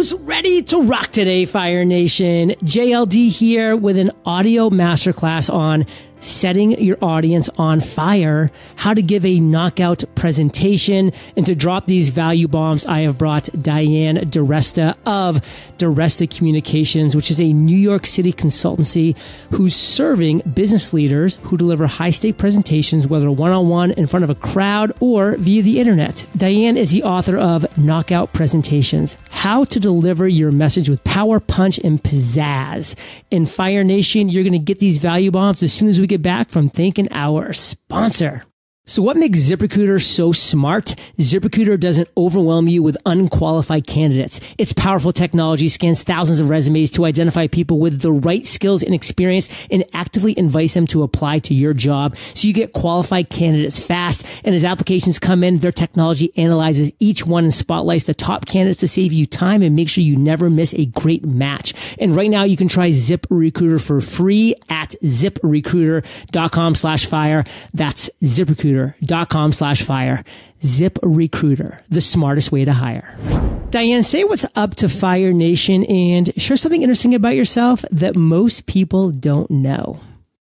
Who's ready to rock today, Fire Nation? JLD here with an audio masterclass on setting your audience on fire, how to give a knockout presentation, and to drop these value bombs, I have brought Diane DiResta of DiResta Communications, which is a New York City consultancy who's serving business leaders who deliver high stake presentations, whether one on one in front of a crowd or via the internet. Diane is the author of Knockout Presentations, How to Deliver Your Message with Power, Punch, and Pizzazz. In Fire Nation, you're going to get these value bombs as soon as we get back from thanking our sponsor. So what makes ZipRecruiter so smart? ZipRecruiter doesn't overwhelm you with unqualified candidates. Its powerful technology scans thousands of resumes to identify people with the right skills and experience and actively invites them to apply to your job. So you get qualified candidates fast. And as applications come in, their technology analyzes each one and spotlights the top candidates to save you time and make sure you never miss a great match. And right now you can try ZipRecruiter for free at ziprecruiter.com slash fire. That's ZipRecruiter recruiter.com slash fire. ZipRecruiter, the smartest way to hire. Diane, say what's up to Fire Nation and share something interesting about yourself that most people don't know.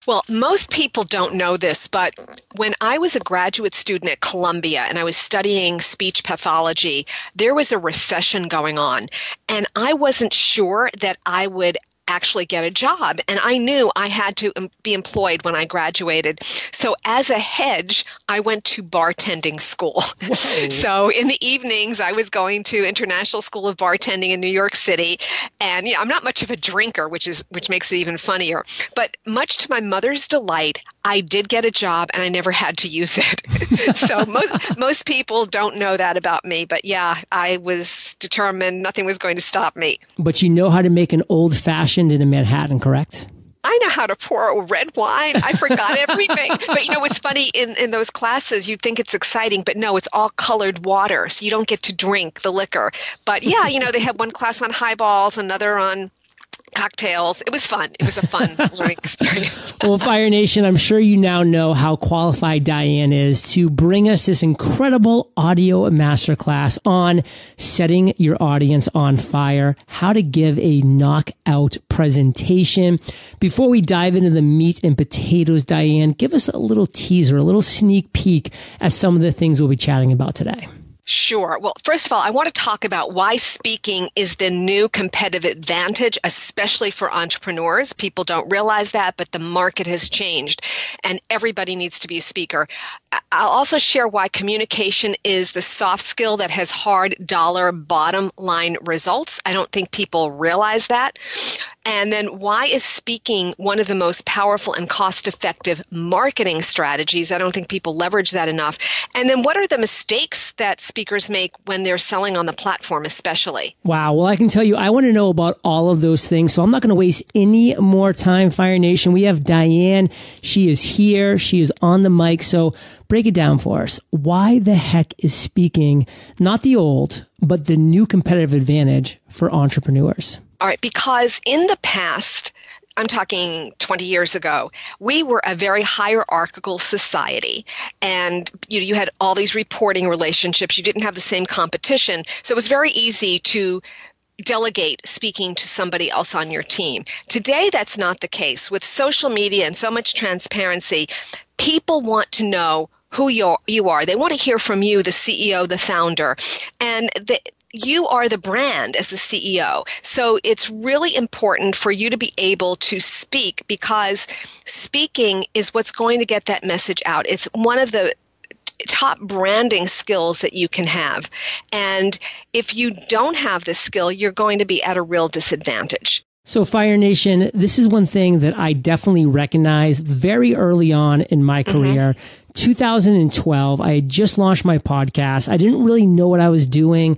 Well, most people don't know this, but when I was a graduate student at Columbia and I was studying speech pathology, there was a recession going on. And I wasn't sure that I would actually get a job. And I knew I had to be employed when I graduated. So, as a hedge, I went to bartending school. so, in the evenings, I was going to International School of Bartending in New York City. And you know, I'm not much of a drinker, which is which makes it even funnier. But much to my mother's delight, I did get a job and I never had to use it. so most most people don't know that about me, but yeah, I was determined nothing was going to stop me. But you know how to make an old fashioned in a Manhattan, correct? I know how to pour a red wine. I forgot everything. but you know, what's funny in, in those classes, you think it's exciting, but no, it's all colored water. So you don't get to drink the liquor. But yeah, you know, they had one class on highballs, another on cocktails. It was fun. It was a fun learning experience. well, Fire Nation, I'm sure you now know how qualified Diane is to bring us this incredible audio masterclass on setting your audience on fire, how to give a knockout presentation. Before we dive into the meat and potatoes, Diane, give us a little teaser, a little sneak peek at some of the things we'll be chatting about today. Sure. Well, first of all, I want to talk about why speaking is the new competitive advantage, especially for entrepreneurs. People don't realize that, but the market has changed and everybody needs to be a speaker. I'll also share why communication is the soft skill that has hard dollar bottom line results. I don't think people realize that. And then why is speaking one of the most powerful and cost effective marketing strategies? I don't think people leverage that enough. And then what are the mistakes that speakers make when they're selling on the platform, especially? Wow. Well, I can tell you, I want to know about all of those things. So I'm not going to waste any more time, Fire Nation. We have Diane. She is here. She is on the mic. So break it down for us. Why the heck is speaking not the old, but the new competitive advantage for entrepreneurs? All right, because in the past, I'm talking 20 years ago, we were a very hierarchical society. And you, know, you had all these reporting relationships. You didn't have the same competition. So it was very easy to delegate speaking to somebody else on your team. Today, that's not the case. With social media and so much transparency, people want to know who you are. They want to hear from you, the CEO, the founder. And the, you are the brand as the CEO. So it's really important for you to be able to speak because speaking is what's going to get that message out. It's one of the top branding skills that you can have. And if you don't have this skill, you're going to be at a real disadvantage. So, Fire Nation, this is one thing that I definitely recognize very early on in my mm-hmm. career. Mm-hmm. 2012, I had just launched my podcast. I didn't really know what I was doing.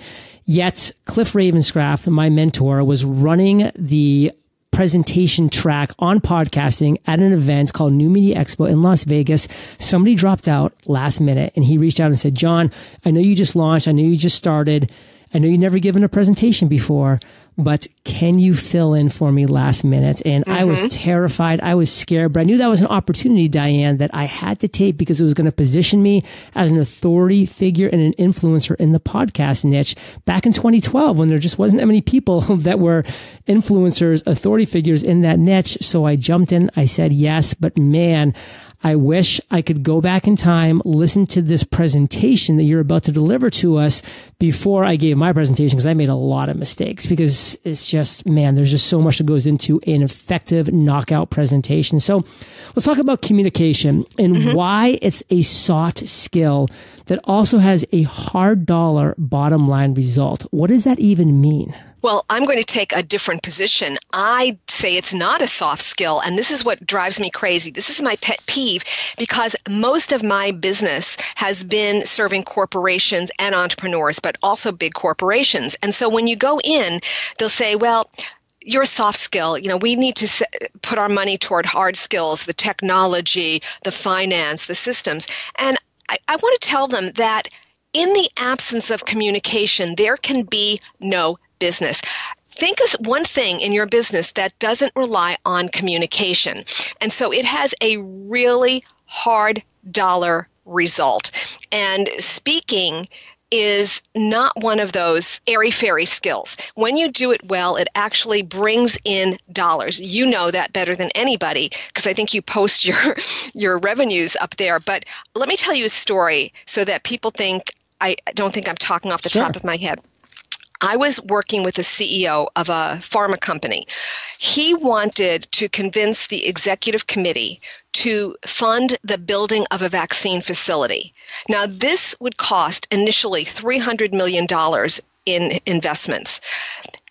Yet Cliff Ravenscraft, my mentor, was running the presentation track on podcasting at an event called New Media Expo in Las Vegas. Somebody dropped out last minute and he reached out and said, John, I know you just launched. I know you just started. I know you've never given a presentation before. but can you fill in for me last minute? And mm-hmm. I was mm-hmm. terrified. I was scared, but I knew that was an opportunity, Diane, that I had to take because it was going to position me as an authority figure and an influencer in the podcast niche back in 2012 when there just wasn't that many people that were influencers, authority figures in that niche. So I jumped in. I said yes, but man, I wish I could go back in time, listen to this presentation that you're about to deliver to us before I gave my presentation because I made a lot of mistakes because it's just, man, there's just so much that goes into an effective knockout presentation. So let's talk about communication and mm-hmm. why it's a sought skill that also has a hard dollar bottom line result. What does that even mean? Well, I'm going to take a different position. I say it's not a soft skill, and this is what drives me crazy. This is my pet peeve because most of my business has been serving corporations and entrepreneurs, but also big corporations. And so when you go in, they'll say, well, you're a soft skill. You know, we need to put our money toward hard skills, the technology, the finance, the systems. And I, I want to tell them that in the absence of communication, there can be no business think of one thing in your business that doesn't rely on communication. And so it has a really hard dollar result. And speaking is not one of those airy fairy skills. When you do it well, it actually brings in dollars. You know that better than anybody because I think you post your your revenues up there. But let me tell you a story so that people think I don't think I'm talking off the sure. top of my head. I was working with a CEO of a pharma company. He wanted to convince the executive committee to fund the building of a vaccine facility. Now, this would cost initially $300 million in investments.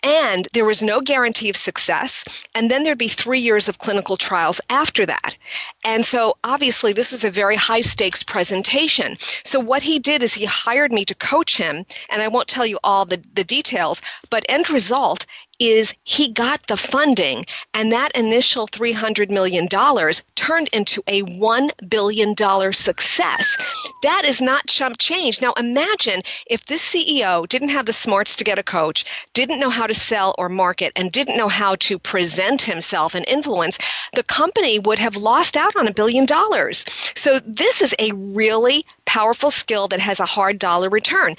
And there was no guarantee of success. And then there'd be three years of clinical trials after that. And so obviously, this was a very high stakes presentation. So what he did is he hired me to coach him. And I won't tell you all the, the details, but end result is he got the funding and that initial $300 million turned into a $1 billion success. That is not chump change. Now imagine if this CEO didn't have the smarts to get a coach, didn't know how to sell or market, and didn't know how to present himself and influence, the company would have lost out on a billion dollars. So this is a really powerful skill that has a hard dollar return.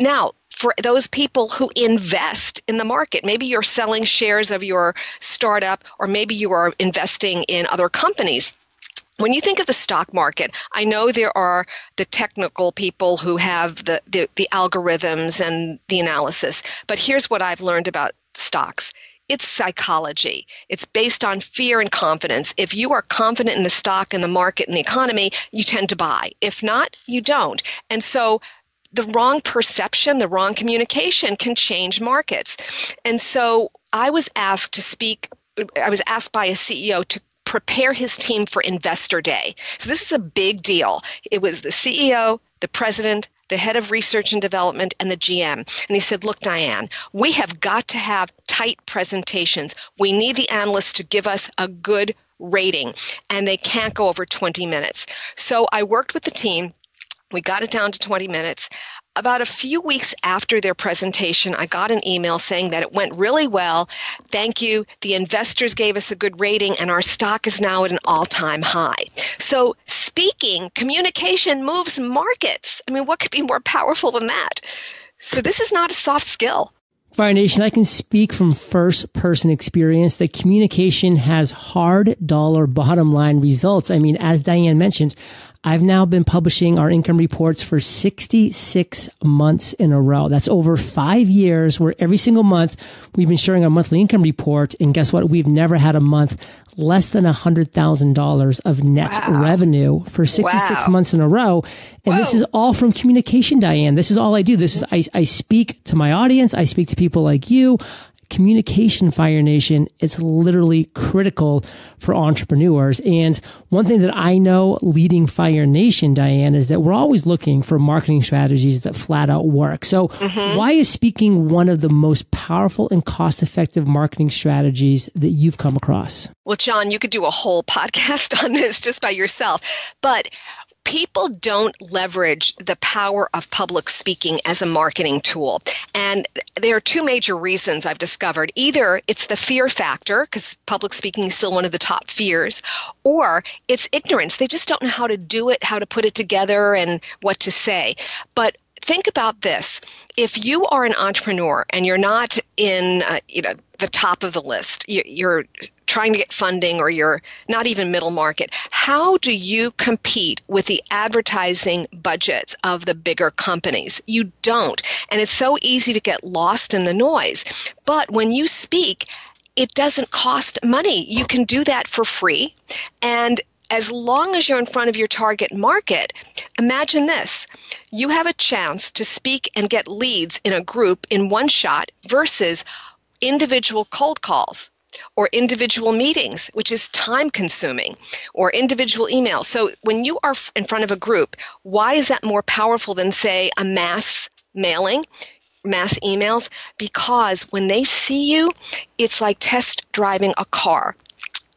Now, for those people who invest in the market, maybe you're selling shares of your startup, or maybe you are investing in other companies. When you think of the stock market, I know there are the technical people who have the, the, the algorithms and the analysis, but here's what I've learned about stocks it's psychology. It's based on fear and confidence. If you are confident in the stock and the market and the economy, you tend to buy. If not, you don't. And so the wrong perception, the wrong communication can change markets. And so I was asked to speak, I was asked by a CEO to prepare his team for Investor Day. So this is a big deal. It was the CEO, the president, the head of research and development, and the GM. And he said, Look, Diane, we have got to have tight presentations. We need the analysts to give us a good rating, and they can't go over 20 minutes. So I worked with the team we got it down to 20 minutes. About a few weeks after their presentation, I got an email saying that it went really well. Thank you. The investors gave us a good rating, and our stock is now at an all time high. So, speaking, communication moves markets. I mean, what could be more powerful than that? So, this is not a soft skill. Fire Nation, I can speak from first person experience that communication has hard dollar bottom line results. I mean, as Diane mentioned, I've now been publishing our income reports for 66 months in a row. That's over five years where every single month we've been sharing our monthly income report. And guess what? We've never had a month less than $100,000 of net wow. revenue for 66 wow. months in a row. And Whoa. this is all from communication, Diane. This is all I do. This is, I, I speak to my audience. I speak to people like you communication Fire Nation, it's literally critical for entrepreneurs. And one thing that I know leading Fire Nation, Diane, is that we're always looking for marketing strategies that flat out work. So mm-hmm. why is speaking one of the most powerful and cost effective marketing strategies that you've come across? Well, John, you could do a whole podcast on this just by yourself. But people don't leverage the power of public speaking as a marketing tool. And there are two major reasons I've discovered. Either it's the fear factor, because public speaking is still one of the top fears, or it's ignorance. They just don't know how to do it, how to put it together, and what to say. But think about this if you are an entrepreneur and you're not in uh, you know the top of the list you're trying to get funding or you're not even middle market how do you compete with the advertising budgets of the bigger companies? You don't. And it's so easy to get lost in the noise. But when you speak it doesn't cost money. You can do that for free. And as long as you're in front of your target market, imagine this. You have a chance to speak and get leads in a group in one shot versus individual cold calls or individual meetings, which is time consuming, or individual emails. So when you are in front of a group, why is that more powerful than, say, a mass mailing? mass emails because when they see you, it's like test driving a car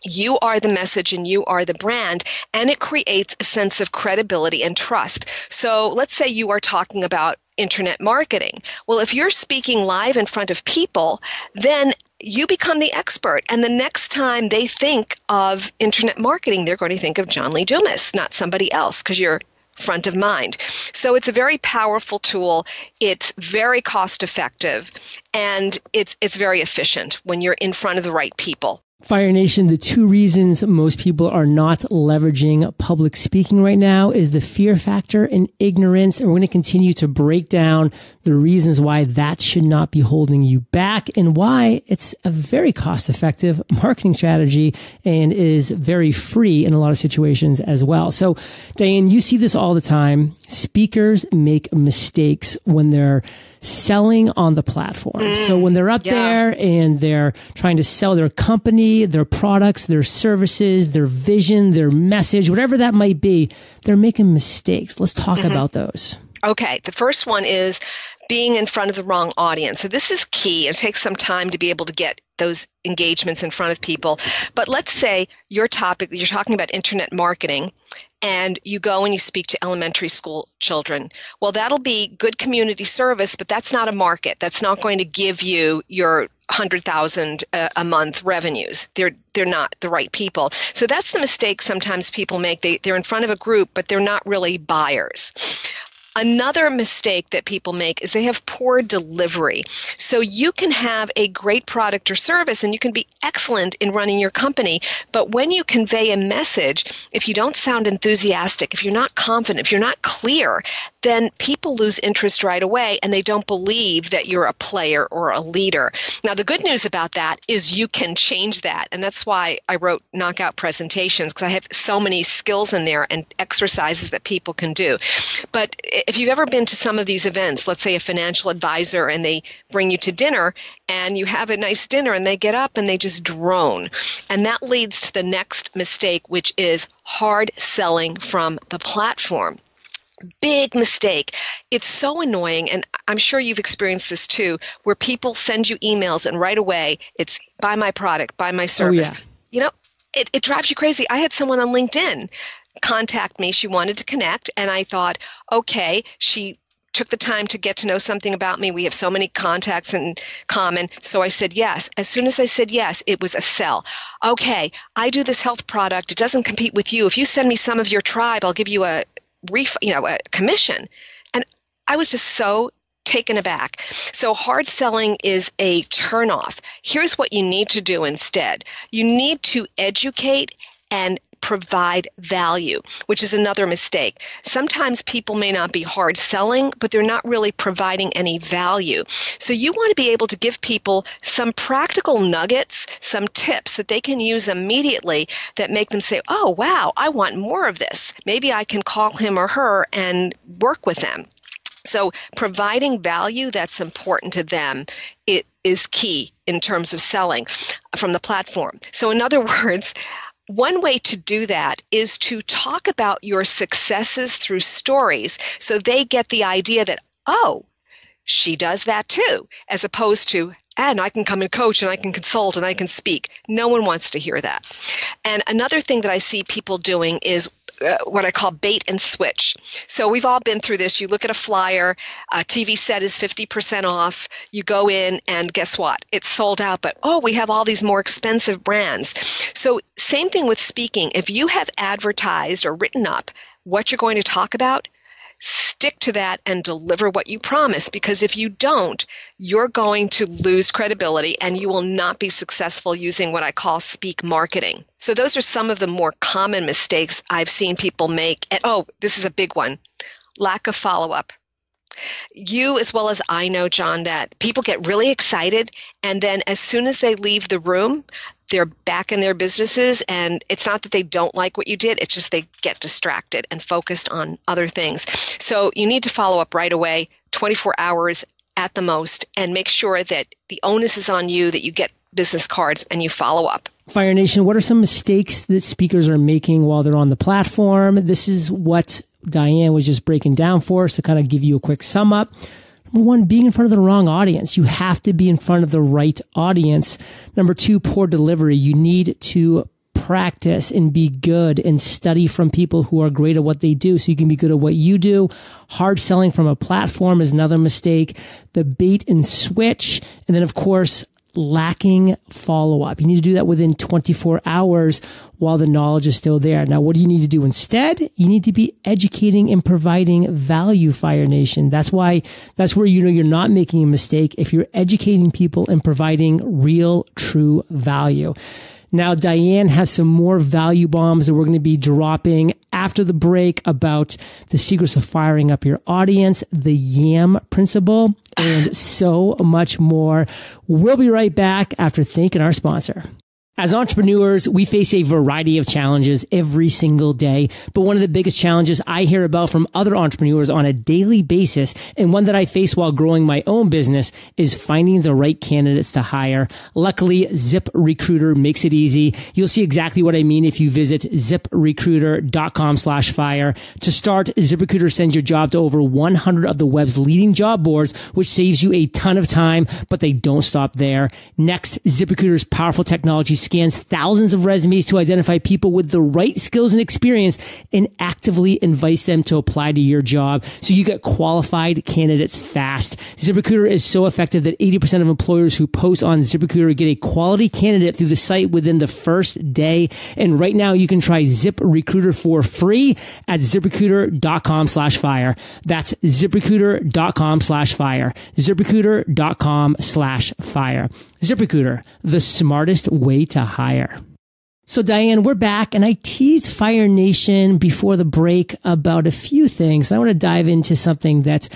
you are the message and you are the brand, and it creates a sense of credibility and trust. So let's say you are talking about internet marketing. Well, if you're speaking live in front of people, then you become the expert. And the next time they think of internet marketing, they're going to think of John Lee Dumas, not somebody else, because you're front of mind. So it's a very powerful tool. It's very cost effective and it's it's very efficient when you're in front of the right people. Fire Nation, the two reasons most people are not leveraging public speaking right now is the fear factor and ignorance. And we're going to continue to break down the reasons why that should not be holding you back and why it's a very cost effective marketing strategy and is very free in a lot of situations as well. So, Diane, you see this all the time. Speakers make mistakes when they're selling on the platform. Mm, so when they're up yeah. there and they're trying to sell their company, their products, their services, their vision, their message, whatever that might be, they're making mistakes. Let's talk mm-hmm. about those. Okay, the first one is being in front of the wrong audience. So this is key. It takes some time to be able to get those engagements in front of people. But let's say your topic, you're talking about internet marketing, and you go and you speak to elementary school children. Well, that'll be good community service, but that's not a market. That's not going to give you your hundred thousand uh, a month revenues. They're they're not the right people. So that's the mistake sometimes people make. They they're in front of a group, but they're not really buyers. Another mistake that people make is they have poor delivery. So you can have a great product or service and you can be excellent in running your company, but when you convey a message, if you don't sound enthusiastic, if you're not confident, if you're not clear, then people lose interest right away and they don't believe that you're a player or a leader. Now, the good news about that is you can change that. And that's why I wrote knockout presentations because I have so many skills in there and exercises that people can do. But if you've ever been to some of these events, let's say a financial advisor and they bring you to dinner and you have a nice dinner and they get up and they just drone. And that leads to the next mistake, which is hard selling from the platform big mistake. It's so annoying, and I'm sure you've experienced this too, where people send you emails and right away it's buy my product, buy my service. Oh, yeah. You know, it, it drives you crazy. I had someone on LinkedIn contact me. She wanted to connect, and I thought, okay, she took the time to get to know something about me. We have so many contacts in common. So I said yes. As soon as I said yes, it was a sell. Okay, I do this health product. It doesn't compete with you. If you send me some of your tribe, I'll give you a ref- you know, a commission. And I was just so taken aback. So hard selling is a turnoff. Here's what you need to do instead. You need to educate and provide value, which is another mistake. Sometimes people may not be hard selling, but they're not really providing any value. So you want to be able to give people some practical nuggets, some tips that they can use immediately that make them say, oh, wow, I want more of this. Maybe I can call him or her and work with them. So providing value that's important to them it is key in terms of selling from the platform. So in other words, one way to do that is to talk about your successes through stories so they get the idea that, oh, she does that too, as opposed to, and I can come and coach and I can consult and I can speak. No one wants to hear that. And another thing that I see people doing is uh, what I call bait and switch. So we've all been through this. You look at a flyer, a TV set is 50% off. You go in, and guess what? It's sold out, but oh, we have all these more expensive brands. So, same thing with speaking. If you have advertised or written up what you're going to talk about, stick to that and deliver what you promise because if you don't, you're going to lose credibility and you will not be successful using what I call speak marketing. So, those are some of the more common mistakes I've seen people make. And oh, this is a big one lack of follow up. You, as well as I know, John, that people get really excited, and then as soon as they leave the room, they're back in their businesses and it's not that they don't like what you did it's just they get distracted and focused on other things so you need to follow up right away 24 hours at the most and make sure that the onus is on you that you get business cards and you follow up Fire Nation, what are some mistakes that speakers are making while they're on the platform? This is what Diane was just breaking down for us to kind of give you a quick sum up. Number one, being in front of the wrong audience. You have to be in front of the right audience. Number two, poor delivery. You need to practice and be good and study from people who are great at what they do so you can be good at what you do. Hard selling from a platform is another mistake. The bait and switch. And then, of course, lacking follow up. You need to do that within 24 hours while the knowledge is still there. Now, what do you need to do instead? You need to be educating and providing value, Fire Nation. That's why, that's where you know you're not making a mistake if you're educating people and providing real, true value. Now, Diane has some more value bombs that we're going to be dropping after the break about the secrets of firing up your audience, the YAM principle, and so much more. We'll be right back after thanking our sponsor. As entrepreneurs, we face a variety of challenges every single day. But one of the biggest challenges I hear about from other entrepreneurs on a daily basis, and one that I face while growing my own business, is finding the right candidates to hire. Luckily, ZipRecruiter makes it easy. You'll see exactly what I mean if you visit ziprecruiter.com slash fire. To start, ZipRecruiter sends your job to over 100 of the web's leading job boards, which saves you a ton of time, but they don't stop there. Next, ZipRecruiter's powerful technology scans thousands of resumes to identify people with the right skills and experience and actively invites them to apply to your job so you get qualified candidates fast. ZipRecruiter is so effective that 80% of employers who post on ZipRecruiter get a quality candidate through the site within the first day. And right now you can try ZipRecruiter for free at ziprecruiter.com slash fire. That's ziprecruiter.com slash fire. ZipRecruiter.com slash fire. ZipRecruiter, the smartest way to hire. So Diane, we're back and I teased Fire Nation before the break about a few things. And I want to dive into something that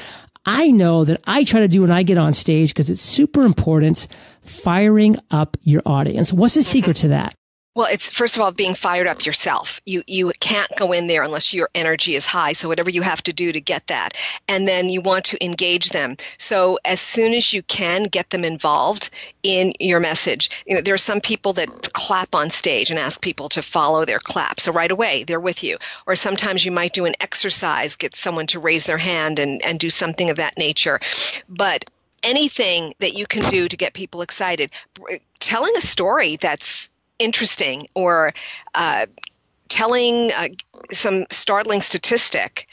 I know that I try to do when I get on stage because it's super important, firing up your audience. What's the secret to that? Well, it's first of all being fired up yourself. You you can't go in there unless your energy is high. So whatever you have to do to get that, and then you want to engage them. So as soon as you can, get them involved in your message. You know, there are some people that clap on stage and ask people to follow their clap. So right away they're with you. Or sometimes you might do an exercise, get someone to raise their hand and and do something of that nature. But anything that you can do to get people excited telling a story that's interesting or uh, telling uh, some startling statistic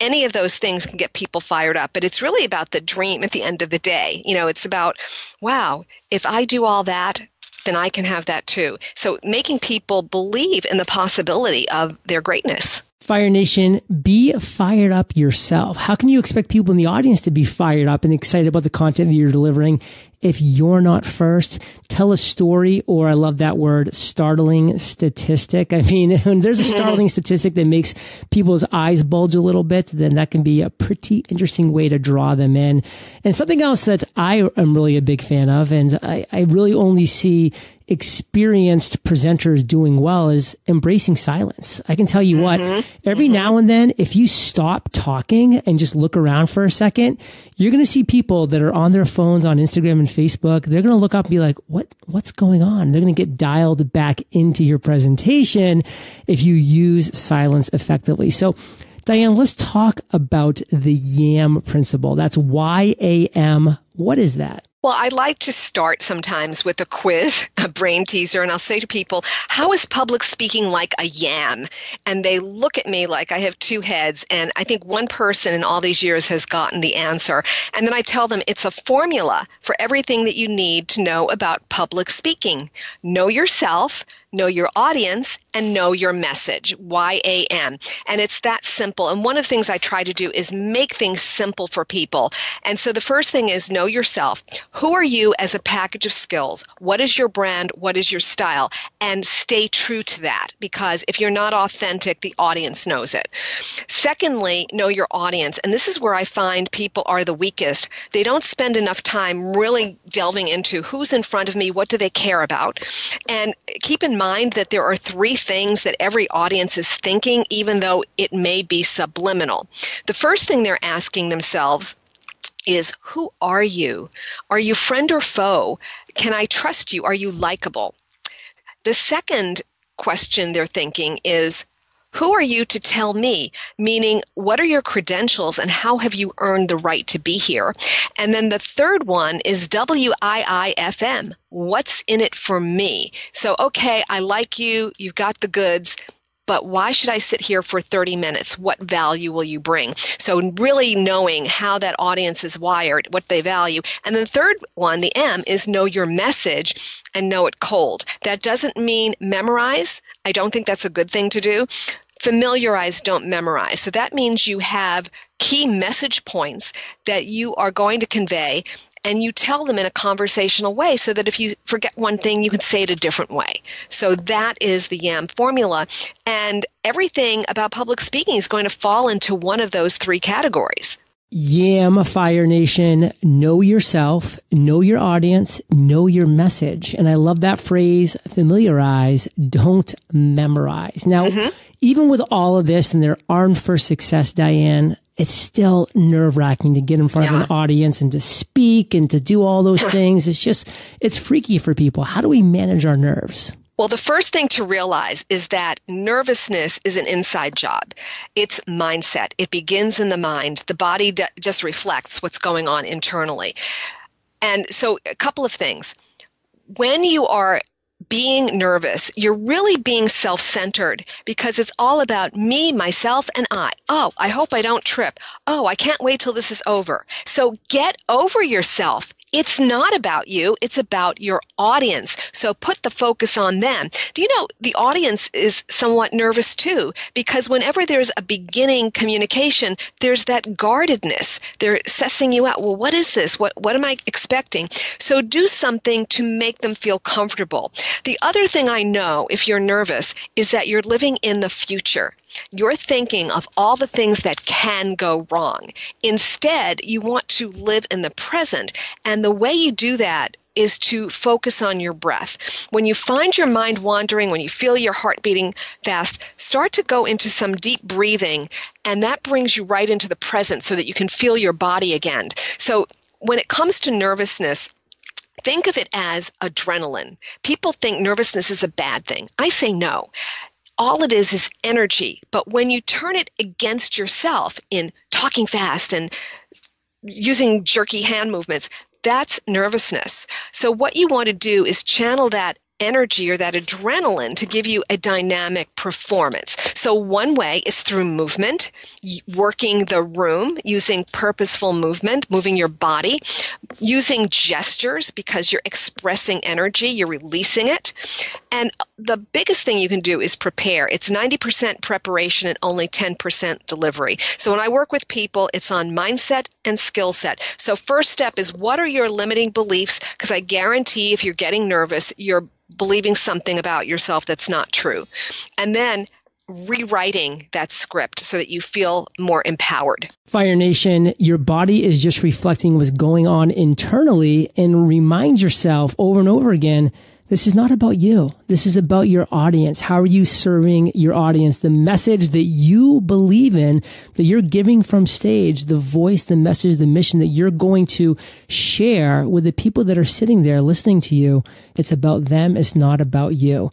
any of those things can get people fired up. But it's really about the dream at the end of the day. You know it's about wow if i do all that then i can have that too. So making people believe in the possibility of their greatness. Fire Nation, be fired up yourself. How can you expect people in the audience to be fired up and excited about the content that you're delivering if you're not first? Tell a story, or I love that word, startling statistic. I mean, when there's a startling statistic that makes people's eyes bulge a little bit, then that can be a pretty interesting way to draw them in. And something else that I am really a big fan of, and I, I really only see experienced presenters doing well is embracing silence. I can tell you mm-hmm. what, every mm-hmm. now and then, if you stop talking and just look around for a second, you're going to see people that are on their phones on Instagram and Facebook. They're going to look up and be like, what, what's going on? They're going to get dialed back into your presentation if you use silence effectively. So, Diane, let's talk about the YAM principle. That's Y A M. What is that? Well, I like to start sometimes with a quiz, a brain teaser, and I'll say to people, How is public speaking like a yam? And they look at me like I have two heads. And I think one person in all these years has gotten the answer. And then I tell them it's a formula for everything that you need to know about public speaking. Know yourself, know your audience, and know your message. Y-A-M. And it's that simple. And one of the things I try to do is make things simple for people. And so the first thing is know yourself. Who are you as a package of skills? What is your brand? What is your style? And stay true to that because if you're not authentic, the audience knows it. Secondly, know your audience. And this is where I find people are the weakest. They don't spend enough time really delving into who's in front of me, what do they care about. And keep in mind that there are three things that every audience is thinking, even though it may be subliminal. The first thing they're asking themselves is who are you? Are you friend or foe? Can I trust you? Are you likable? The second question they're thinking is who are you to tell me? Meaning, what are your credentials and how have you earned the right to be here? And then the third one is WIIFM. What's in it for me? So, okay, I like you, you've got the goods but why should I sit here for 30 minutes? What value will you bring? So, really knowing how that audience is wired, what they value. And the third one, the M, is know your message and know it cold. That doesn't mean memorize. I don't think that's a good thing to do familiarize, don't memorize. So that means you have key message points that you are going to convey and you tell them in a conversational way so that if you forget one thing, you can say it a different way. So that is the YAM formula. And everything about public speaking is going to fall into one of those three categories. Yam Fire Nation, know yourself, know your audience, know your message. And I love that phrase, familiarize, don't memorize. Now, mm-hmm. even with all of this and they're armed for success, Diane, it's still nerve wracking to get in front yeah. of an audience and to speak and to do all those things. It's just, it's freaky for people. How do we manage our nerves? Well, the first thing to realize is that nervousness is an inside job. It's mindset. It begins in the mind. The body d- just reflects what's going on internally. And so, a couple of things. When you are being nervous, you're really being self centered because it's all about me, myself, and I. Oh, I hope I don't trip. Oh, I can't wait till this is over. So get over yourself it's not about you, it's about your audience. So put the focus on them. Do you know the audience is somewhat nervous too? Because whenever there's a beginning communication, there's that guardedness. They're assessing you out. Well, what is this? What, what am I expecting? So do something to make them feel comfortable. The other thing I know if you're nervous is that you're living in the future. You're thinking of all the things that can go wrong. Instead, you want to live in the present. And the way you do that is to focus on your breath. When you find your mind wandering, when you feel your heart beating fast, start to go into some deep breathing, and that brings you right into the present so that you can feel your body again. So, when it comes to nervousness, think of it as adrenaline. People think nervousness is a bad thing. I say no all it is is energy. But when you turn it against yourself in talking fast and using jerky hand movements, that's nervousness. So, what you want to do is channel that energy or that adrenaline to give you a dynamic performance. So, one way is through movement, working the room using purposeful movement, moving your body, using gestures because you're expressing energy, you're releasing it. And the biggest thing you can do is prepare. It's 90% preparation and only 10% delivery. So, when I work with people, it's on mindset and skill set. So, first step is what are your limiting beliefs? Because I guarantee if you're getting nervous, you're believing something about yourself that's not true. And then rewriting that script so that you feel more empowered. Fire Nation, your body is just reflecting what's going on internally and remind yourself over and over again this is not about you. This is about your audience. How are you serving your audience? The message that you believe in, that you're giving from stage, the voice, the message, the mission that you're going to share with the people that are sitting there listening to you. It's about them. It's not about you.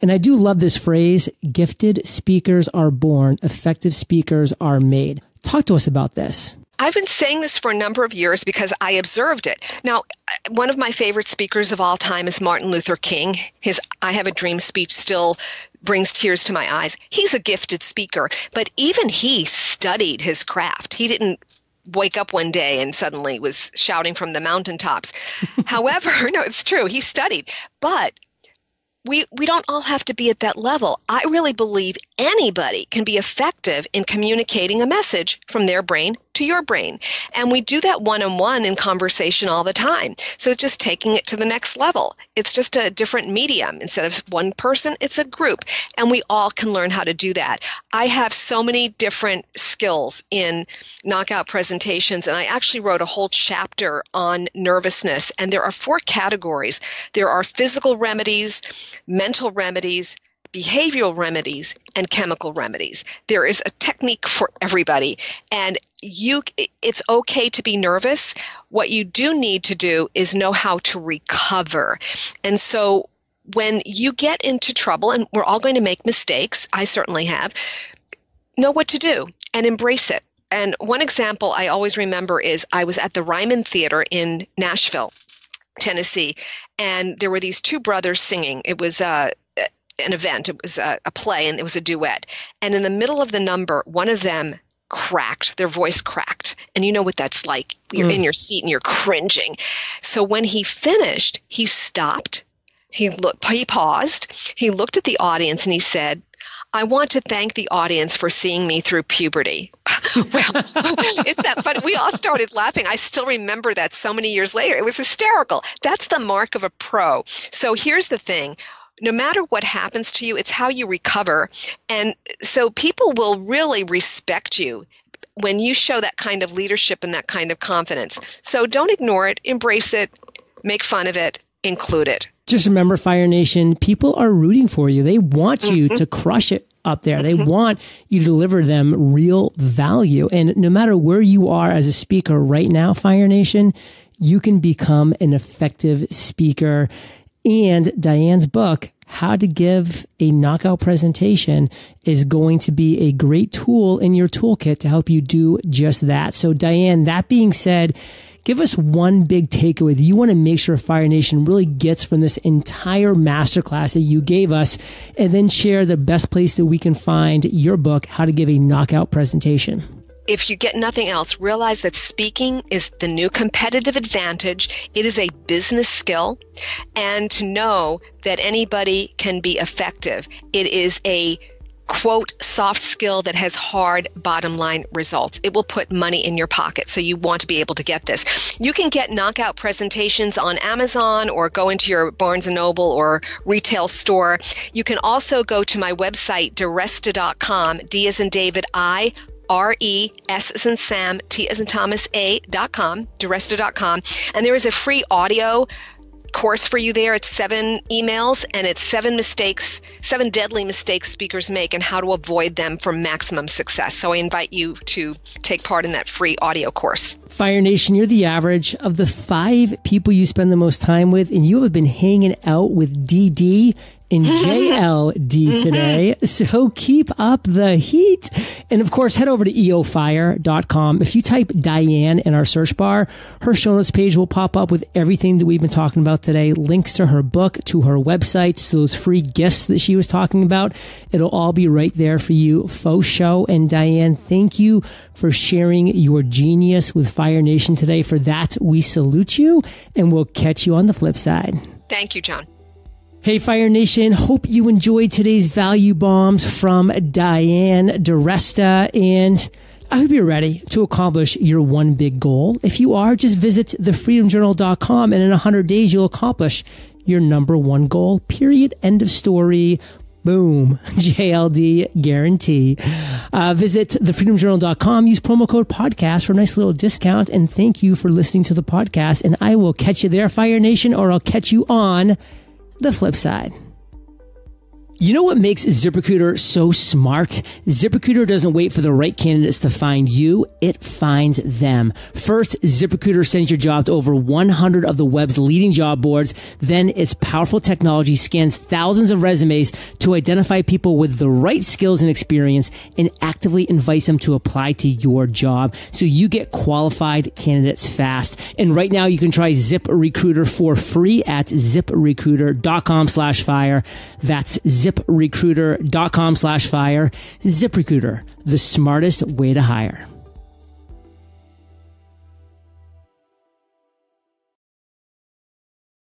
And I do love this phrase, gifted speakers are born, effective speakers are made. Talk to us about this. I've been saying this for a number of years because I observed it. Now, uh, one of my favorite speakers of all time is Martin Luther King. His I Have a Dream speech still brings tears to my eyes. He's a gifted speaker, but even he studied his craft. He didn't wake up one day and suddenly was shouting from the mountaintops. However, no, it's true. He studied, but we we don't all have to be at that level. I really believe anybody can be effective in communicating a message from their brain to your brain. And we do that one on one in conversation all the time. So it's just taking it to the next level. It's just a different medium. Instead of one person, it's a group. And we all can learn how to do that. I have so many different skills in knockout presentations, and I actually wrote a whole chapter on nervousness. And there are four categories there are physical remedies, mental remedies, behavioral remedies and chemical remedies. There is a technique for everybody and you it's okay to be nervous. What you do need to do is know how to recover. And so when you get into trouble and we're all going to make mistakes, I certainly have, know what to do and embrace it. And one example I always remember is I was at the Ryman Theater in Nashville, Tennessee, and there were these two brothers singing. It was uh, an event. It was a, a play, and it was a duet. And in the middle of the number, one of them cracked their voice cracked and you know what that's like you're mm. in your seat and you're cringing so when he finished he stopped he looked he paused he looked at the audience and he said I want to thank the audience for seeing me through puberty. well, isn't that funny? We all started laughing. I still remember that so many years later. It was hysterical. That's the mark of a pro. So here's the thing no matter what happens to you, it's how you recover. And so people will really respect you when you show that kind of leadership and that kind of confidence. So don't ignore it, embrace it, make fun of it, include it. Just remember, Fire Nation, people are rooting for you. They want you mm-hmm. to crush it up there. They mm-hmm. want you to deliver them real value. And no matter where you are as a speaker right now, Fire Nation, you can become an effective speaker and Diane's book, How to Give a Knockout Presentation, is going to be a great tool in your toolkit to help you do just that. So, Diane, that being said, give us one big takeaway that you want to make sure Fire Nation really gets from this entire masterclass that you gave us, and then share the best place that we can find your book, How to Give a Knockout Presentation if you get nothing else, realize that speaking is the new competitive advantage. It is a business skill. And to know that anybody can be effective, it is a quote soft skill that has hard bottom line results. It will put money in your pocket. So you want to be able to get this. You can get knockout presentations on Amazon or go into your Barnes and Noble or retail store. You can also go to my website, diresta.com, D as in David, I R E S as in Sam, T as in Thomas A dot com, DiResta.com. And there is a free audio course for you there. It's seven emails and it's seven mistakes, seven deadly mistakes speakers make and how to avoid them for maximum success. So I invite you to take part in that free audio course. Fire Nation, you're the average of the five people you spend the most time with, and you have been hanging out with DD in mm-hmm. JLD today. So keep up the heat. And of course, head over to eofire.com. If you type Diane in our search bar, her show notes page will pop up with everything that we've been talking about today, links to her book, to her websites, to those free gifts that she was talking about. It'll all be right there for you. Faux show. And Diane, thank you for sharing your genius with Fire Nation today. For that, we salute you and we'll catch you on the flip side. Thank you, John. Hey, Fire Nation. Hope you enjoyed today's value bombs from Diane DiResta. And I hope you're ready to accomplish your one big goal. If you are, just visit thefreedomjournal.com and in 100 days, you'll accomplish your number one goal. Period. End of story. Boom. JLD guarantee. Uh, visit thefreedomjournal.com. Use promo code podcast for a nice little discount. And thank you for listening to the podcast. And I will catch you there, Fire Nation, or I'll catch you on the flip side. You know what makes ZipRecruiter so smart? ZipRecruiter doesn't wait for the right candidates to find you. It finds them. First, ZipRecruiter sends your job to over 100 of the web's leading job boards. Then its powerful technology scans thousands of resumes to identify people with the right skills and experience and actively invites them to apply to your job. So you get qualified candidates fast. And right now you can try ZipRecruiter for free at ziprecruiter.com slash fire. That's zip ziprecruiter.com slash fire. ZipRecruiter, the smartest way to hire.